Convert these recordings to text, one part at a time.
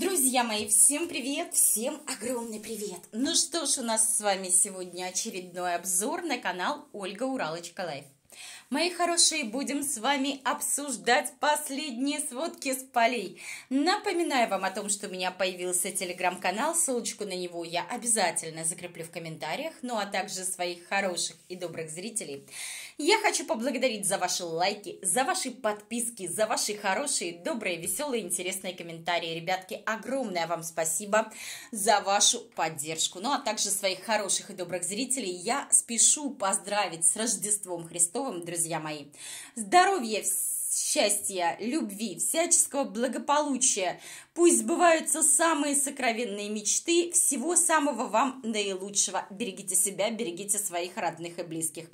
Друзья мои, всем привет, всем огромный привет. Ну что ж, у нас с вами сегодня очередной обзор на канал Ольга Уралочка Live. Мои хорошие, будем с вами обсуждать последние сводки с полей. Напоминаю вам о том, что у меня появился телеграм-канал, ссылочку на него я обязательно закреплю в комментариях, ну а также своих хороших и добрых зрителей. Я хочу поблагодарить за ваши лайки, за ваши подписки, за ваши хорошие, добрые, веселые, интересные комментарии. Ребятки, огромное вам спасибо за вашу поддержку. Ну а также своих хороших и добрых зрителей я спешу поздравить с Рождеством Христовым, друзья друзья мои. Здоровья, счастья, любви, всяческого благополучия, Пусть сбываются самые сокровенные мечты. Всего самого вам наилучшего. Берегите себя, берегите своих родных и близких.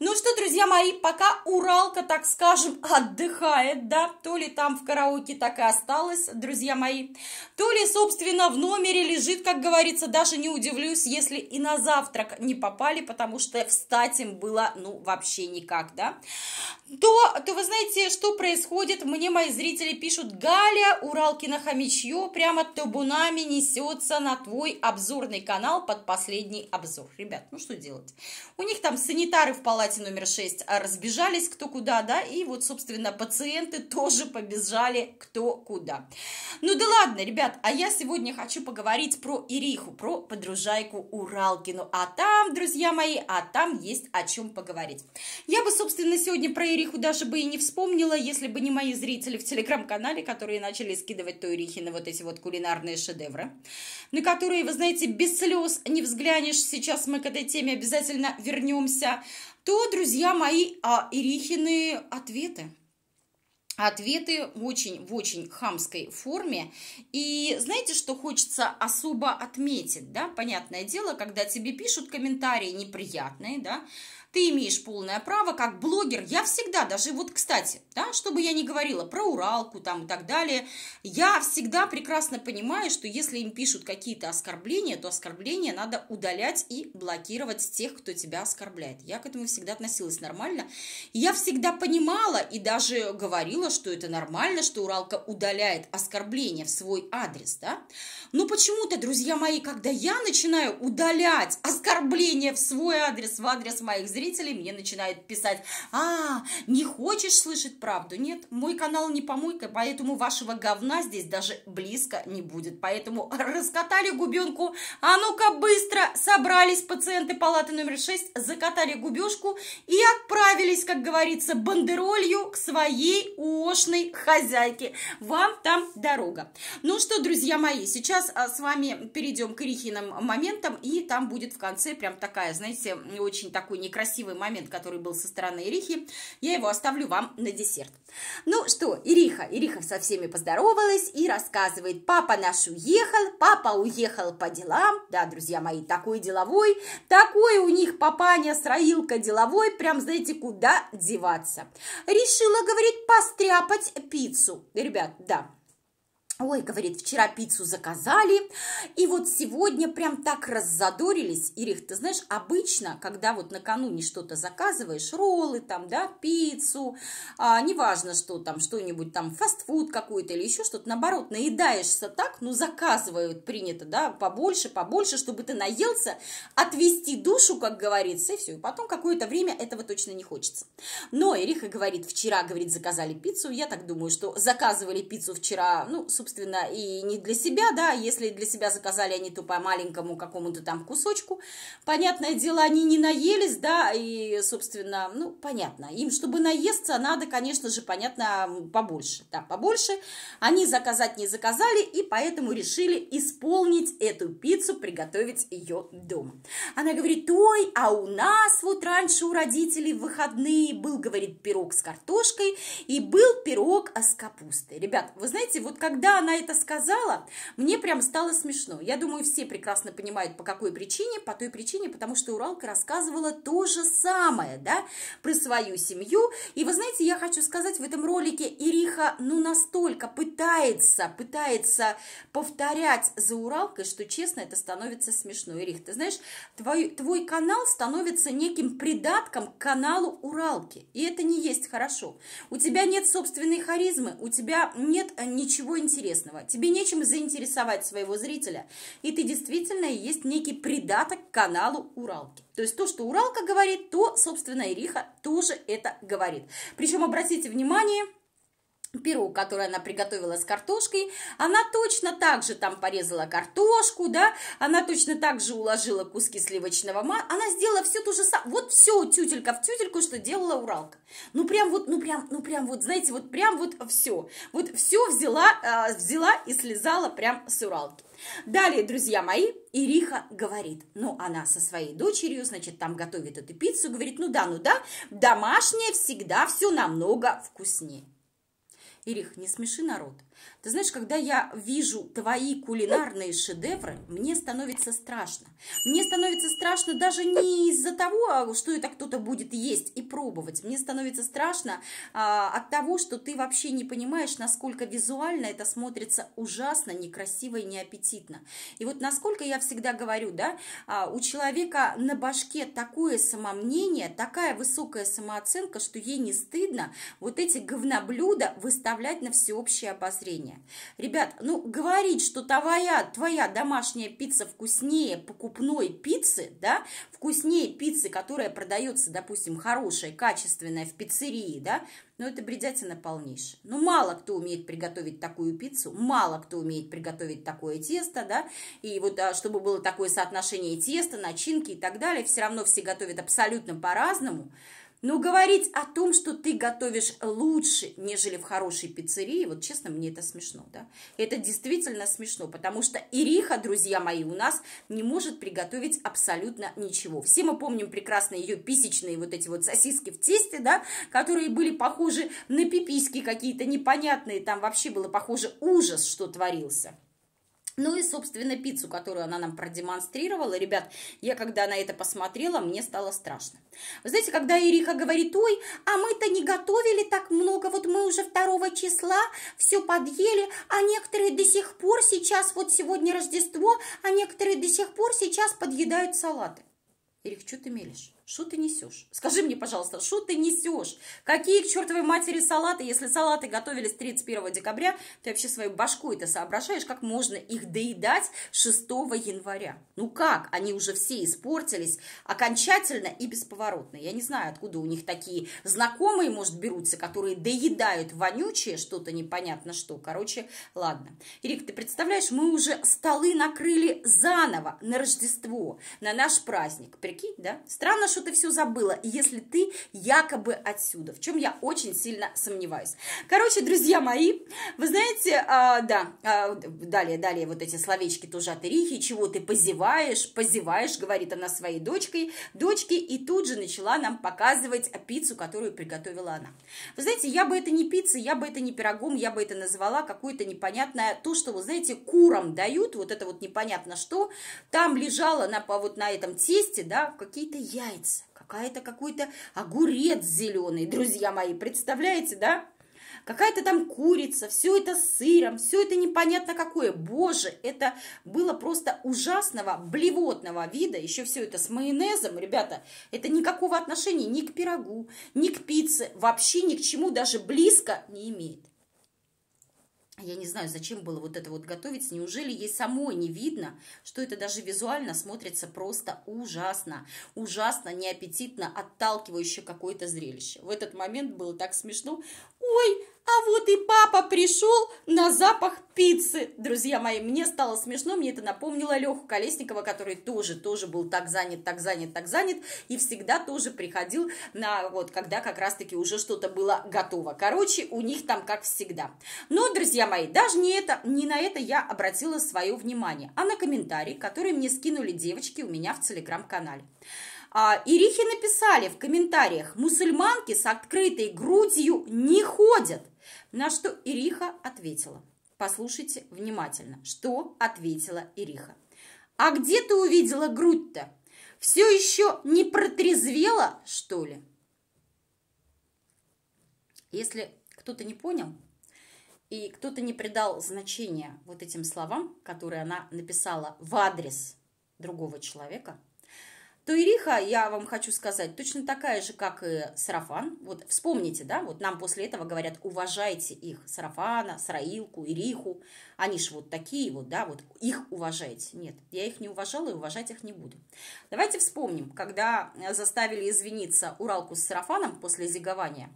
Ну что, друзья мои, пока Уралка, так скажем, отдыхает, да, то ли там в караоке так и осталось, друзья мои, то ли, собственно, в номере лежит, как говорится, даже не удивлюсь, если и на завтрак не попали, потому что встать им было, ну, вообще никак, да, то, то вы знаете, что происходит? Мне мои зрители пишут, Галя, Уралкина хомячка, ничье прямо табунами несется на твой обзорный канал под последний обзор. Ребят, ну что делать? У них там санитары в палате номер 6 разбежались кто куда, да, и вот, собственно, пациенты тоже побежали кто куда. Ну да ладно, ребят, а я сегодня хочу поговорить про Ириху, про подружайку Уралкину. А там, друзья мои, а там есть о чем поговорить. Я бы, собственно, сегодня про Ириху даже бы и не вспомнила, если бы не мои зрители в телеграм-канале, которые начали скидывать то Ирихи на вот эти вот кулинарные шедевры, на которые, вы знаете, без слез не взглянешь, сейчас мы к этой теме обязательно вернемся, то, друзья мои, а Ирихины ответы – ответы очень, в очень хамской форме. И знаете, что хочется особо отметить, да? Понятное дело, когда тебе пишут комментарии неприятные, да, ты имеешь полное право, как блогер, я всегда, даже вот, кстати, да, чтобы я не говорила про Уралку там и так далее, я всегда прекрасно понимаю, что если им пишут какие-то оскорбления, то оскорбления надо удалять и блокировать тех, кто тебя оскорбляет. Я к этому всегда относилась нормально. я всегда понимала и даже говорила, что это нормально, что Уралка удаляет оскорбления в свой адрес, да. Но почему-то, друзья мои, когда я начинаю удалять оскорбления в свой адрес, в адрес моих зрителей, мне начинают писать, а, не хочешь слышать правду? Нет, мой канал не помойка, поэтому вашего говна здесь даже близко не будет. Поэтому раскатали губенку, а ну-ка быстро собрались пациенты палаты номер 6, закатали губежку и отправились, как говорится, бандеролью к своей ошной хозяйке. Вам там дорога. Ну что, друзья мои, сейчас а, с вами перейдем к Ирихиным моментам, и там будет в конце прям такая, знаете, очень такой некрасивый красивый момент, который был со стороны Ирихи, я его оставлю вам на десерт. Ну что, Ириха, Ириха со всеми поздоровалась и рассказывает, папа наш уехал, папа уехал по делам, да, друзья мои, такой деловой, такой у них папаня сраилка деловой, прям, знаете, куда деваться. Решила, говорит, постряпать пиццу. Ребят, да, Ой, говорит, вчера пиццу заказали, и вот сегодня прям так раззадорились. Ирих, ты знаешь, обычно, когда вот накануне что-то заказываешь, роллы там, да, пиццу, а, неважно что там, что-нибудь там, фастфуд какой-то или еще что-то, наоборот, наедаешься так, ну, заказывают, принято, да, побольше, побольше, чтобы ты наелся, отвести душу, как говорится, и все. И потом какое-то время этого точно не хочется. Но Ириха говорит, вчера, говорит, заказали пиццу, я так думаю, что заказывали пиццу вчера, ну, собственно, и не для себя, да, если для себя заказали они то по маленькому какому-то там кусочку, понятное дело, они не наелись, да, и, собственно, ну, понятно, им, чтобы наесться, надо, конечно же, понятно, побольше, да, побольше, они заказать не заказали, и поэтому решили исполнить эту пиццу, приготовить ее дома. Она говорит, ой, а у нас вот раньше у родителей в выходные был, говорит, пирог с картошкой, и был пирог с капустой. Ребят, вы знаете, вот когда она это сказала, мне прям стало смешно. Я думаю, все прекрасно понимают, по какой причине. По той причине, потому что Уралка рассказывала то же самое, да, про свою семью. И вы знаете, я хочу сказать, в этом ролике Ириха, ну, настолько пытается, пытается повторять за Уралкой, что, честно, это становится смешно. Ирих, ты знаешь, твой, твой канал становится неким придатком к каналу Уралки. И это не есть хорошо. У тебя нет собственной харизмы, у тебя нет ничего интересного интересного, тебе нечем заинтересовать своего зрителя, и ты действительно есть некий придаток к каналу Уралки. То есть то, что Уралка говорит, то, собственно, Ириха тоже это говорит. Причем, обратите внимание, пирог, который она приготовила с картошкой, она точно так же там порезала картошку, да, она точно так же уложила куски сливочного масла, она сделала все то же самое, вот все тютелька в тютельку, что делала Уралка. Ну прям вот, ну прям, ну прям вот, знаете, вот прям вот все, вот все взяла, э, взяла и слезала прям с Уралки. Далее, друзья мои, Ириха говорит, ну, она со своей дочерью, значит, там готовит эту пиццу, говорит, ну да, ну да, домашнее всегда все намного вкуснее. Ирих, не смеши народ. Ты знаешь, когда я вижу твои кулинарные шедевры, мне становится страшно. Мне становится страшно даже не из-за того, что это кто-то будет есть и пробовать. Мне становится страшно а, от того, что ты вообще не понимаешь, насколько визуально это смотрится ужасно, некрасиво и неаппетитно. И вот насколько я всегда говорю, да, а, у человека на башке такое самомнение, такая высокая самооценка, что ей не стыдно вот эти говноблюда выставлять на всеобщее обозрение вкуснее. Ребят, ну говорить, что твоя, твоя домашняя пицца вкуснее покупной пиццы, да, вкуснее пиццы, которая продается, допустим, хорошая, качественная в пиццерии, да, ну это бредятина полнейшая. Ну мало кто умеет приготовить такую пиццу, мало кто умеет приготовить такое тесто, да, и вот а, чтобы было такое соотношение теста, начинки и так далее, все равно все готовят абсолютно по-разному. Но говорить о том, что ты готовишь лучше, нежели в хорошей пиццерии, вот честно, мне это смешно, да? Это действительно смешно, потому что Ириха, друзья мои, у нас не может приготовить абсолютно ничего. Все мы помним прекрасно ее писечные вот эти вот сосиски в тесте, да, которые были похожи на пиписьки какие-то непонятные, там вообще было похоже ужас, что творился. Ну и, собственно, пиццу, которую она нам продемонстрировала. Ребят, я когда на это посмотрела, мне стало страшно. Вы знаете, когда Ириха говорит, ой, а мы-то не готовили так много, вот мы уже второго числа все подъели, а некоторые до сих пор сейчас, вот сегодня Рождество, а некоторые до сих пор сейчас подъедают салаты. Ирих, что ты мелешь? Что ты несешь? Скажи мне, пожалуйста, что ты несешь? Какие к чертовой матери салаты? Если салаты готовились 31 декабря, ты вообще свою башку это соображаешь, как можно их доедать 6 января? Ну как? Они уже все испортились окончательно и бесповоротно. Я не знаю, откуда у них такие знакомые, может, берутся, которые доедают вонючее что-то непонятно что. Короче, ладно. Ирик, ты представляешь, мы уже столы накрыли заново на Рождество, на наш праздник. Прикинь, да? Странно, что ты все забыла, если ты якобы отсюда, в чем я очень сильно сомневаюсь. Короче, друзья мои, вы знаете, а, да, а, далее, далее вот эти словечки тоже от Ирихи, чего ты позеваешь, позеваешь, говорит она своей дочкой, дочке, и тут же начала нам показывать пиццу, которую приготовила она. Вы знаете, я бы это не пицца, я бы это не пирогом, я бы это назвала какое-то непонятное, то, что, вы знаете, курам дают, вот это вот непонятно что, там лежало на, вот на этом тесте, да, какие-то яйца, какая-то какой-то огурец зеленый, друзья мои, представляете, да? Какая-то там курица, все это с сыром, все это непонятно какое. Боже, это было просто ужасного, блевотного вида. Еще все это с майонезом, ребята. Это никакого отношения ни к пирогу, ни к пицце, вообще ни к чему даже близко не имеет. Я не знаю, зачем было вот это вот готовить. Неужели ей самой не видно, что это даже визуально смотрится просто ужасно. Ужасно, неаппетитно, отталкивающе какое-то зрелище. В этот момент было так смешно. Ой, а вот и папа пришел на запах пиццы. Друзья мои, мне стало смешно, мне это напомнило Леху Колесникова, который тоже, тоже был так занят, так занят, так занят, и всегда тоже приходил на, вот, когда как раз-таки уже что-то было готово. Короче, у них там как всегда. Но, друзья мои, даже не, это, не на это я обратила свое внимание, а на комментарий, который мне скинули девочки у меня в телеграм-канале. А, Ирихи написали в комментариях, мусульманки с открытой грудью не ходят. На что Ириха ответила. Послушайте внимательно, что ответила Ириха. А где ты увидела грудь-то? Все еще не протрезвела, что ли? Если кто-то не понял, и кто-то не придал значения вот этим словам, которые она написала в адрес другого человека – то Ириха, я вам хочу сказать, точно такая же, как и Сарафан. Вот вспомните, да, вот нам после этого говорят, уважайте их, Сарафана, Сраилку, Ириху. Они ж вот такие вот, да, вот их уважайте. Нет, я их не уважала и уважать их не буду. Давайте вспомним, когда заставили извиниться Уралку с Сарафаном после зигования.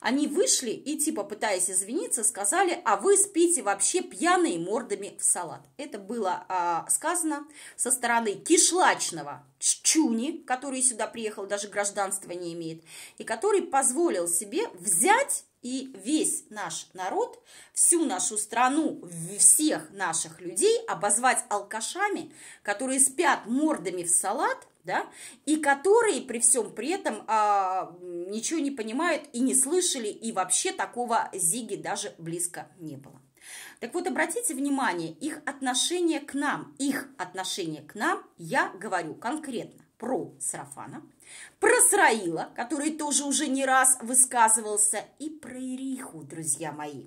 Они вышли и, типа, пытаясь извиниться, сказали, а вы спите вообще пьяные мордами в салат. Это было а, сказано со стороны кишлачного Чуни, который сюда приехал, даже гражданства не имеет, и который позволил себе взять и весь наш народ, всю нашу страну, всех наших людей обозвать алкашами, которые спят мордами в салат, да, и которые при всем при этом а, ничего не понимают и не слышали, и вообще такого зиги даже близко не было. Так вот, обратите внимание, их отношение к нам, их отношение к нам, я говорю конкретно про Сарафана, про Сраила, который тоже уже не раз высказывался, и про Ириху, друзья мои.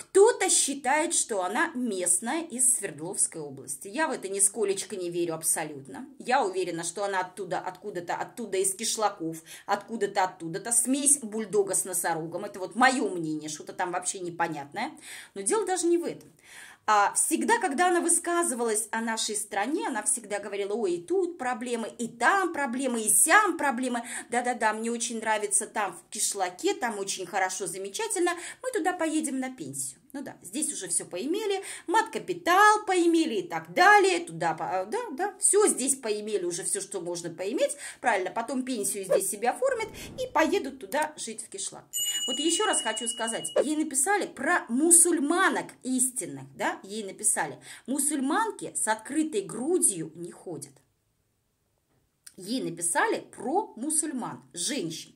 Кто-то считает, что она местная из Свердловской области. Я в это нисколечко не верю абсолютно. Я уверена, что она оттуда, откуда-то, оттуда из кишлаков, откуда-то, оттуда-то. Смесь бульдога с носорогом. Это вот мое мнение, что-то там вообще непонятное. Но дело даже не в этом. А всегда, когда она высказывалась о нашей стране, она всегда говорила, ой, и тут проблемы, и там проблемы, и сям проблемы. Да-да-да, мне очень нравится там в кишлаке, там очень хорошо, замечательно. Мы туда поедем на пенсию. Ну да, здесь уже все поимели, мат-капитал поимели и так далее, туда, да, да, все здесь поимели, уже все, что можно поиметь, правильно, потом пенсию здесь себе оформят и поедут туда жить в кишлак. Вот еще раз хочу сказать, ей написали про мусульманок истинных, да, ей написали, мусульманки с открытой грудью не ходят. Ей написали про мусульман, женщин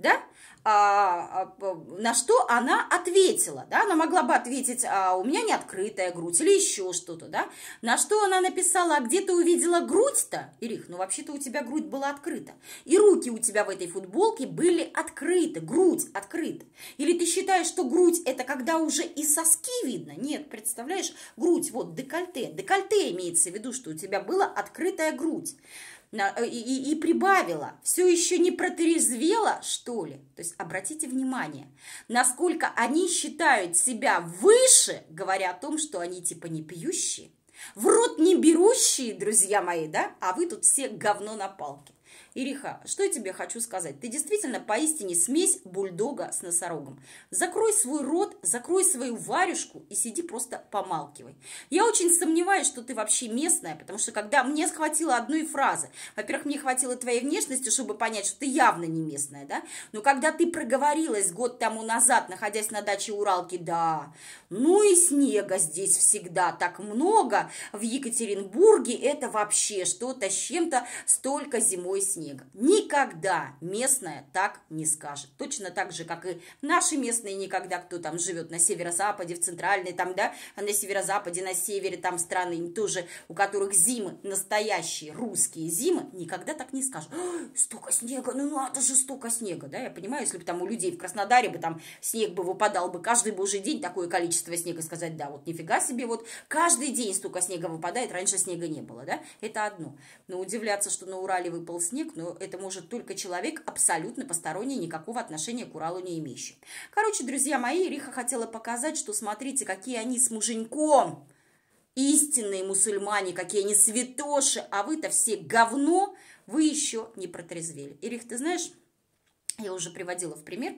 да, а, а, на что она ответила, да, она могла бы ответить, а, у меня не открытая грудь или еще что-то, да, на что она написала, а где ты увидела грудь-то, Ирих, ну вообще-то у тебя грудь была открыта, и руки у тебя в этой футболке были открыты, грудь открыта, или ты считаешь, что грудь это когда уже и соски видно, нет, представляешь, грудь, вот декольте, декольте имеется в виду, что у тебя была открытая грудь, Э, и, и прибавила, все еще не протрезвела, что ли? То есть обратите внимание, насколько они считают себя выше, говоря о том, что они типа не пьющие, в рот не берущие, друзья мои, да, а вы тут все говно на палке. Ириха, что я тебе хочу сказать? Ты действительно поистине смесь бульдога с носорогом. Закрой свой рот, закрой свою варюшку и сиди просто помалкивай. Я очень сомневаюсь, что ты вообще местная, потому что когда мне схватило одной фразы, во-первых, мне хватило твоей внешности, чтобы понять, что ты явно не местная, да? Но когда ты проговорилась год тому назад, находясь на даче Уралки, да, ну и снега здесь всегда так много, в Екатеринбурге это вообще что-то с чем-то, столько зимой снега снега. Никогда местная так не скажет. Точно так же, как и наши местные никогда, кто там живет на северо-западе, в центральной, там, да, а на северо-западе, на севере, там страны им тоже, у которых зимы, настоящие русские зимы, никогда так не скажут. Столько снега, ну надо же столько снега, да, я понимаю, если бы там у людей в Краснодаре бы там снег бы выпадал бы каждый божий день такое количество снега, сказать, да, вот нифига себе, вот каждый день столько снега выпадает, раньше снега не было, да, это одно. Но удивляться, что на Урале выпал снег, но это может только человек абсолютно посторонний, никакого отношения к Уралу не имеющий. Короче, друзья мои, Риха хотела показать, что смотрите, какие они с муженьком, истинные мусульмане, какие они святоши, а вы-то все говно, вы еще не протрезвели. Ирих, ты знаешь, я уже приводила в пример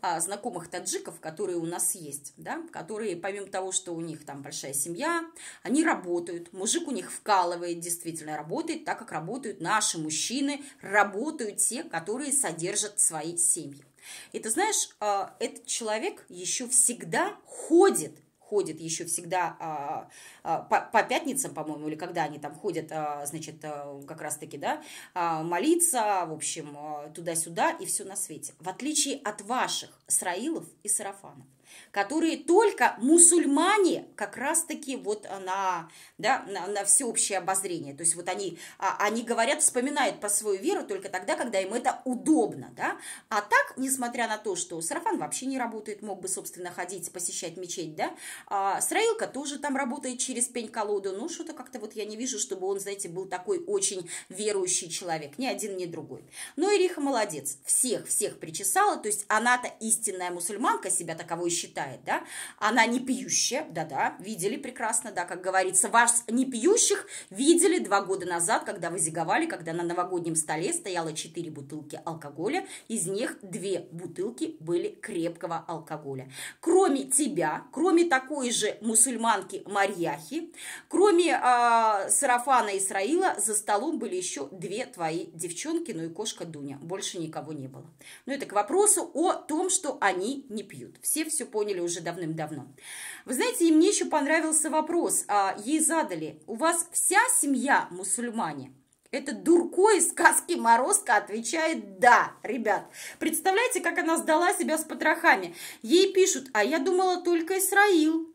а, знакомых таджиков, которые у нас есть, да, которые, помимо того, что у них там большая семья, они работают, мужик у них вкалывает, действительно работает, так как работают наши мужчины, работают те, которые содержат свои семьи. И ты знаешь, а, этот человек еще всегда ходит ходит еще всегда а, а, по, по пятницам, по-моему, или когда они там ходят, а, значит, а, как раз-таки, да, а, молиться, в общем, а, туда-сюда и все на свете. В отличие от ваших Сраилов и Сарафанов. Которые только мусульмане как раз-таки вот на, да, на, на всеобщее обозрение. То есть вот они, а, они говорят, вспоминают про свою веру только тогда, когда им это удобно, да. А так, несмотря на то, что сарафан вообще не работает, мог бы, собственно, ходить, посещать мечеть, да, а Сраилка тоже там работает через пень-колоду, ну, что-то как-то вот я не вижу, чтобы он, знаете, был такой очень верующий человек, ни один, ни другой. Но Ириха молодец, всех-всех причесала, то есть она-то истинная мусульманка себя таковой считает, да, она не пьющая, да-да, видели прекрасно, да, как говорится, вас не пьющих видели два года назад, когда вы зиговали, когда на новогоднем столе стояло четыре бутылки алкоголя, из них две бутылки были крепкого алкоголя. Кроме тебя, кроме такой же мусульманки Марьяхи, кроме э, сарафана Исраила, за столом были еще две твои девчонки, ну и кошка Дуня. Больше никого не было. Но это к вопросу о том, что они не пьют. Все все поняли уже давным-давно. Вы знаете, и мне еще понравился вопрос. А, ей задали, у вас вся семья мусульмане? Это Дурко из сказки Морозко отвечает «да». Ребят, представляете, как она сдала себя с потрохами? Ей пишут, а я думала только Исраил.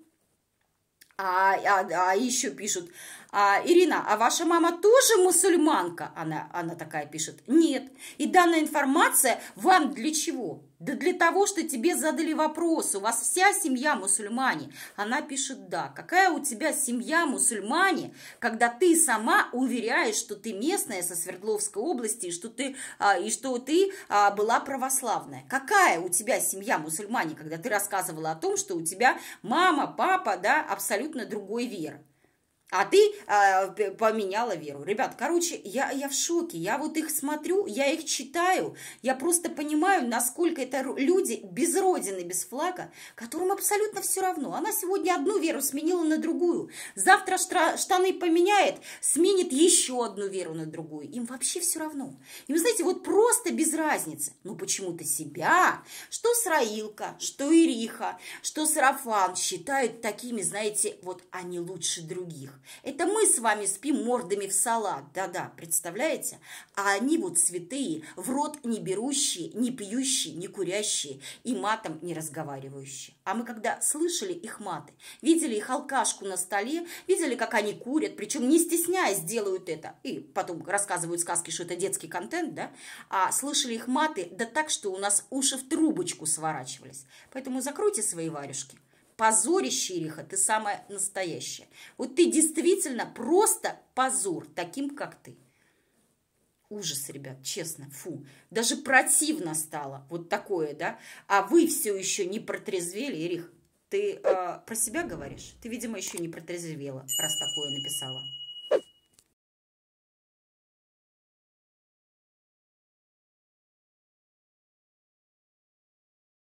А, а, а еще пишут, а, Ирина, а ваша мама тоже мусульманка? Она, она такая пишет, нет. И данная информация вам для чего? Да для того, что тебе задали вопрос, у вас вся семья мусульмане. Она пишет, да. Какая у тебя семья мусульмане, когда ты сама уверяешь, что ты местная со Свердловской области, и что ты, а, и что ты а, была православная? Какая у тебя семья мусульмане, когда ты рассказывала о том, что у тебя мама, папа, да, абсолютно другой веры? А ты э, поменяла веру. Ребят, короче, я, я в шоке. Я вот их смотрю, я их читаю. Я просто понимаю, насколько это люди без родины, без флага, которым абсолютно все равно. Она сегодня одну веру сменила на другую. Завтра штаны поменяет, сменит еще одну веру на другую. Им вообще все равно. И вы знаете, вот просто без разницы. Ну почему-то себя, что Сраилка, что Ириха, что Сарафан считают такими, знаете, вот они лучше других. Это мы с вами спим мордами в салат, да-да, представляете? А они вот святые, в рот не берущие, не пьющие, не курящие и матом не разговаривающие. А мы когда слышали их маты, видели их алкашку на столе, видели, как они курят, причем не стесняясь делают это, и потом рассказывают сказки, что это детский контент, да, а слышали их маты, да так, что у нас уши в трубочку сворачивались. Поэтому закройте свои варежки позорище, Ириха, ты самая настоящая. Вот ты действительно просто позор таким, как ты. Ужас, ребят, честно, фу. Даже противно стало вот такое, да? А вы все еще не протрезвели, Ирих. Ты э, про себя говоришь? Ты, видимо, еще не протрезвела, раз такое написала.